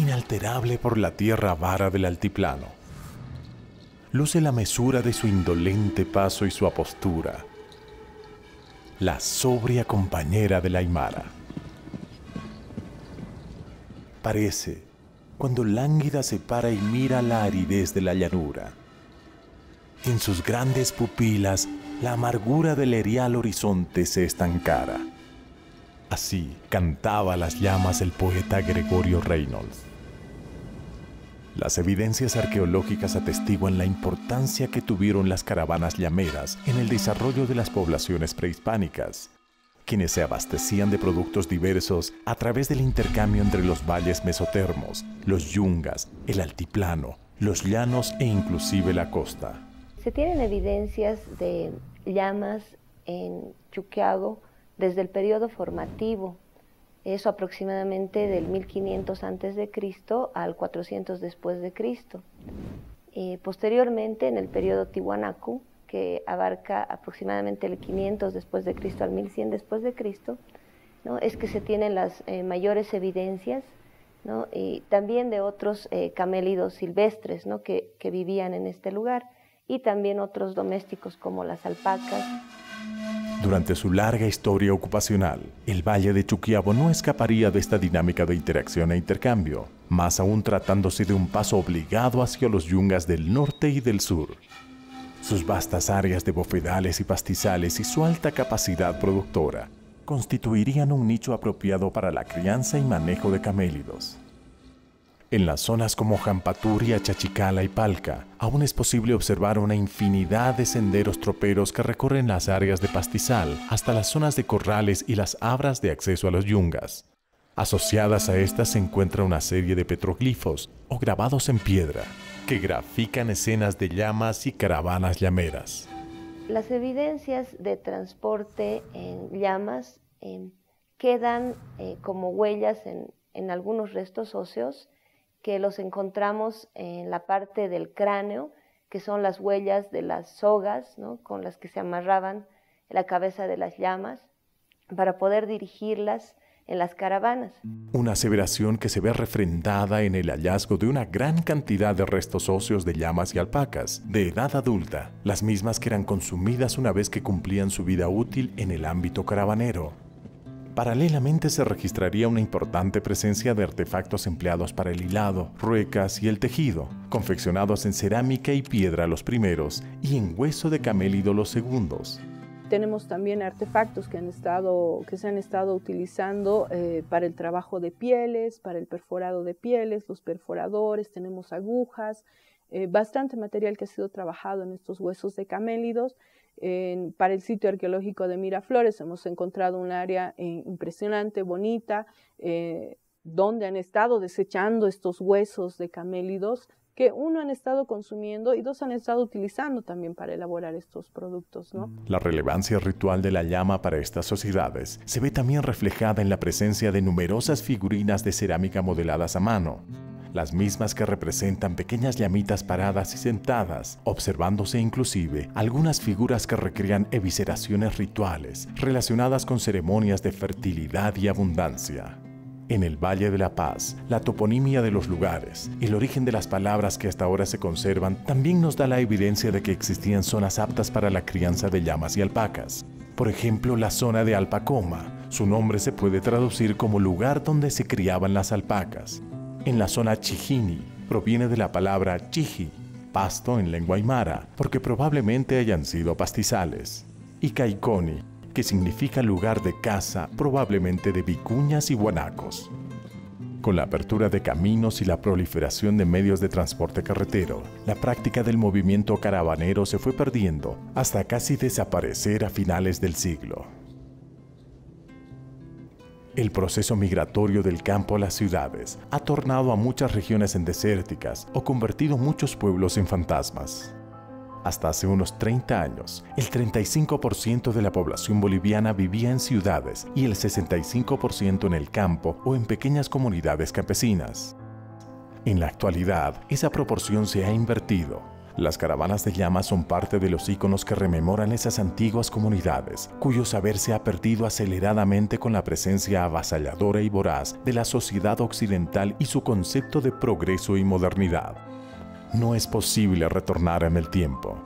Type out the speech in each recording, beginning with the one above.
inalterable por la tierra vara del altiplano. Luce la mesura de su indolente paso y su apostura, la sobria compañera de la Aymara. Parece, cuando lánguida se para y mira la aridez de la llanura. En sus grandes pupilas, la amargura del erial horizonte se estancara. Así cantaba las llamas el poeta Gregorio Reynolds. Las evidencias arqueológicas atestiguan la importancia que tuvieron las caravanas llameras en el desarrollo de las poblaciones prehispánicas, quienes se abastecían de productos diversos a través del intercambio entre los valles mesotermos, los yungas, el altiplano, los llanos e inclusive la costa. Se tienen evidencias de llamas en Chuquiago desde el periodo formativo, eso aproximadamente del 1500 antes de Cristo al 400 después de Cristo. Eh, posteriormente, en el periodo Tiwanaku, que abarca aproximadamente el 500 después de Cristo al 1100 después de Cristo, ¿no? es que se tienen las eh, mayores evidencias y también de otros eh, camélidos silvestres ¿no? que vivían en este lugar y también otros domésticos como las alpacas, durante su larga historia ocupacional, el Valle de Chuquiabo no escaparía de esta dinámica de interacción e intercambio, más aún tratándose de un paso obligado hacia los yungas del norte y del sur. Sus vastas áreas de bofedales y pastizales y su alta capacidad productora constituirían un nicho apropiado para la crianza y manejo de camélidos. En las zonas como Jampaturia, Chachicala y Palca, aún es posible observar una infinidad de senderos troperos que recorren las áreas de pastizal hasta las zonas de corrales y las abras de acceso a los yungas. Asociadas a estas se encuentra una serie de petroglifos o grabados en piedra que grafican escenas de llamas y caravanas llameras. Las evidencias de transporte en llamas eh, quedan eh, como huellas en algunos restos óseos que los encontramos en la parte del cráneo, que son las huellas de las sogas con las que se amarraban la cabeza de las llamas para poder dirigirlas en las caravanas. Una aseveración que se ve refrendada en el hallazgo de una gran cantidad de restos óseos de llamas y alpacas, de edad adulta, las mismas que eran consumidas una vez que cumplían su vida útil en el ámbito caravanero. Paralelamente se registraría una importante presencia de artefactos empleados para el hilado, ruecas y el tejido, confeccionados en cerámica y piedra los primeros y en hueso de camélido los segundos. Tenemos también artefactos que, se han estado utilizando eh, para el trabajo de pieles, para el perforado de pieles, los perforadores, tenemos agujas, eh, bastante material que ha sido trabajado en estos huesos de camélidos para el sitio arqueológico de Miraflores hemos encontrado un área eh, impresionante, bonita, eh, donde han estado desechando estos huesos de camélidos que uno han estado consumiendo y dos han estado utilizando también para elaborar estos productos. La relevancia ritual de la llama para estas sociedades se ve también reflejada en la presencia de numerosas figurinas de cerámica modeladas a mano, las mismas que representan pequeñas llamitas paradas y sentadas, observándose inclusive algunas figuras que recrean evisceraciones rituales relacionadas con ceremonias de fertilidad y abundancia. En el Valle de la Paz, la toponimia de los lugares, el origen de las palabras que hasta ahora se conservan, también nos da la evidencia de que existían zonas aptas para la crianza de llamas y alpacas. Por ejemplo, la zona de Alpacoma, su nombre se puede traducir como lugar donde se criaban las alpacas, en la zona Chijini proviene de la palabra chiji, pasto en lengua aymara, porque probablemente hayan sido pastizales, y Caiconi, que significa lugar de caza, probablemente de vicuñas y guanacos. Con la apertura de caminos y la proliferación de medios de transporte carretero, la práctica del movimiento caravanero se fue perdiendo hasta casi desaparecer a finales del siglo. El proceso migratorio del campo a las ciudades ha tornado a muchas regiones en desérticas o convertido muchos pueblos en fantasmas. Hasta hace unos 30 años, el 35% de la población boliviana vivía en ciudades y el 65% en el campo o en pequeñas comunidades campesinas. En la actualidad, esa proporción se ha invertido Las caravanas de llamas son parte de los íconos que rememoran esas antiguas comunidades, cuyo saber se ha perdido aceleradamente con la presencia avasalladora y voraz de la sociedad occidental y su concepto de progreso y modernidad. No es posible retornar en el tiempo.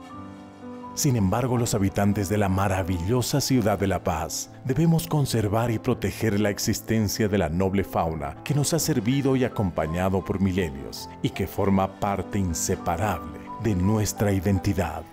Sin embargo, los habitantes de la maravillosa ciudad de La Paz debemos conservar y proteger la existencia de la noble fauna que nos ha servido y acompañado por milenios y que forma parte inseparable de nuestra identidad.